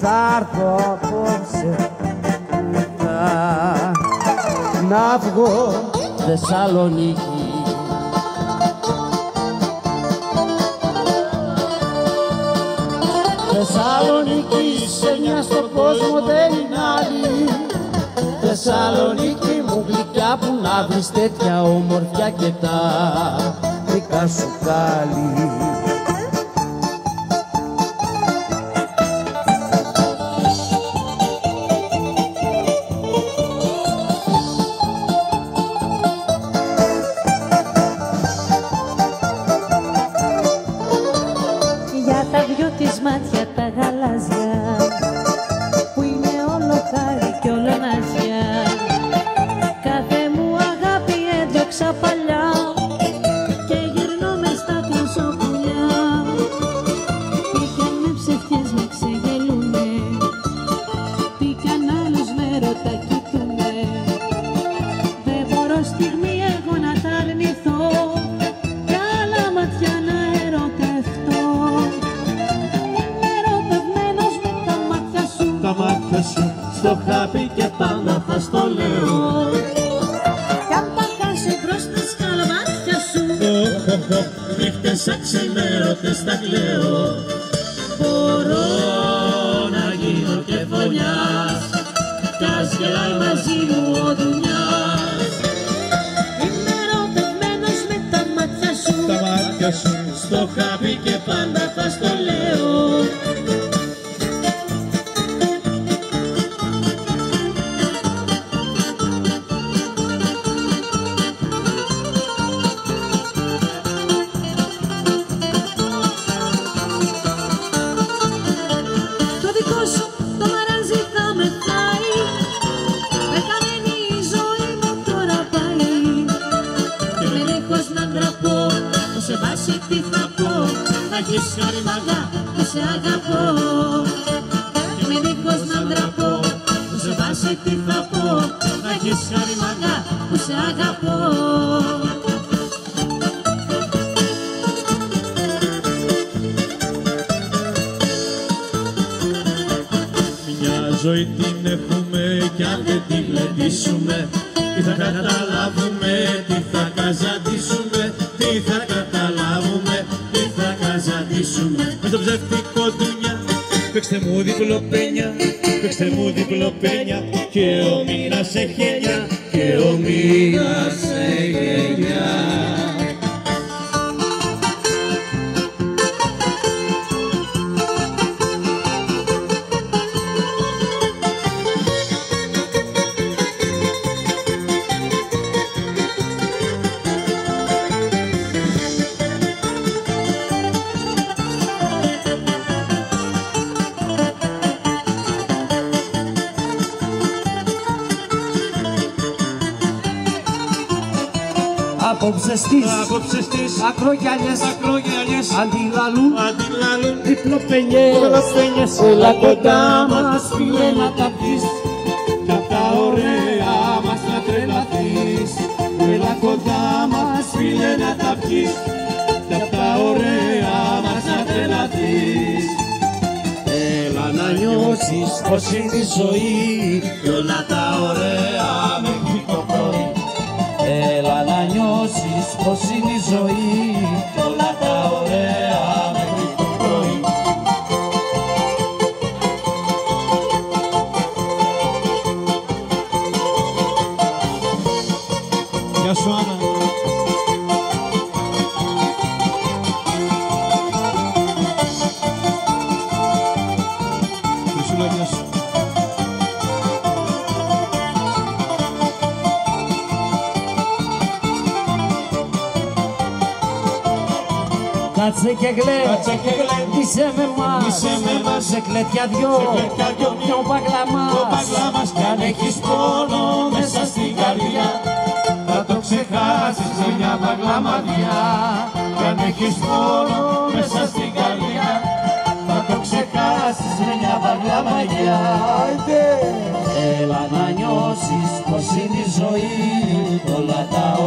θα έρθω απόψε. Να βγω Θεσσαλονίκη. Θεσσαλονίκη σε μια στον κόσμο δεν είναι άλλη. Θεσσαλονίκη μου γλυκιά που να βρεις τέτοια ομορφιά και τα δικά σου Τις μάτια τα γαλάζια. στο χάπι και πάνω θα στο λέω. Θα παχάσω προς τα σου, νύχτες αξιμέρωτες τα κλαίω. Μπορώ να γίνω και φωνιάς, τα σκελάει μαζί μου ο δουλειάς. Είμαι ερωτευμένος με τα μάτια σου, τα μάτια σου. στο χάπι και πάντα θα στο λέω. σε βάση τι θα πω. Θα έχεις χάρη μαγά που σε αγαπώ. Και μην δίχως να ντραπώ. Σε βάση τι θα πω. Θα έχεις χάρη μαγά που σε αγαπώ. Μια ζωή την έχουμε κι αν δεν την γλεντήσουμε. Τι θα καταλάβουμε, τι θα καζαντήσουμε, τι θα καταλάβουμε σου με το ψεύτικο δουνιά Παίξτε μου διπλό παινιά, παίξτε μου διπλό παινιά και ο μήνας σε εννιά και ο μήνας σε γενιά. Κάλλη ακρογιαλιές, ακρογιαλιές αντιλαλούν, αντιλαλούν διπλοπενιές, διπλοπενιές Έλα κοντά μας φίλε να τα πεις. Κι απ' τα ωραία μας να τρελαθείς. Έλα κοντά μας φίλε να τα πεις. Κι απ' τα ωραία μας να τρελαθείς. Έλα να νιώσεις πως είναι η ζωή. Κι όλα τα ωραία νιώσεις πως είναι η ζωή. Κι όλα τα ωραία μέχρι το πρωί. Γεια σου Άννα Κάτσε και γλέ, Κάτσε και γλέ, είσαι με μας, είσαι με μας, σε κλέτια δυο, σε κλέτια δυο, δυο παγλά Το μας, παγλά μας κι αν έχεις πόνο μέσα στην καρδιά θα το ξεχάσεις με μια παγλαμαδιά κι αν έχεις πόνο μέσα στην καρδιά θα το ξεχάσεις με μια παγλαμαδιά Έλα να νιώσεις πως είναι η ζωή, όλα τα